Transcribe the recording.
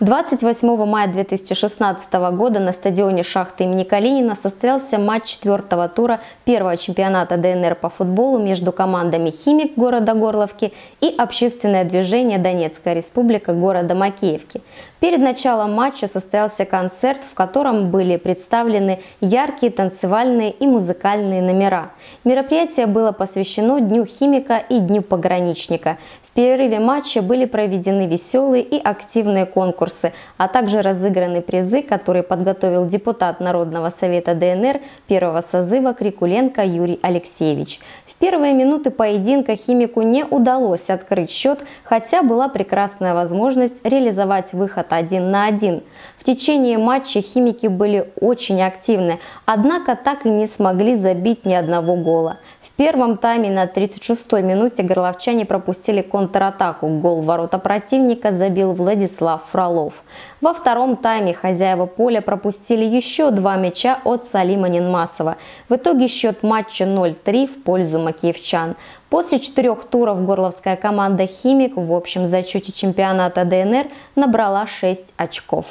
28 мая 2016 года на стадионе шахты имени Калинина состоялся матч четвертого тура первого чемпионата ДНР по футболу между командами «Химик» города Горловки и Общественное движение Донецкая республика города Макеевки. Перед началом матча состоялся концерт, в котором были представлены яркие танцевальные и музыкальные номера. Мероприятие было посвящено Дню химика и Дню пограничника. В перерыве матча были проведены веселые и активные конкурсы, а также разыграны призы, которые подготовил депутат Народного совета ДНР первого созыва Крикуленко Юрий Алексеевич. В первые минуты поединка химику не удалось открыть счет, хотя была прекрасная возможность реализовать выход один на один. В течение матча химики были очень активны, однако так и не смогли забить ни одного гола первом тайме на 36-й минуте горловчане пропустили контратаку. Гол ворота противника забил Владислав Фролов. Во втором тайме хозяева поля пропустили еще два мяча от Салима Нинмасова. В итоге счет матча 0-3 в пользу макиевчан. После четырех туров горловская команда «Химик» в общем зачете чемпионата ДНР набрала 6 очков.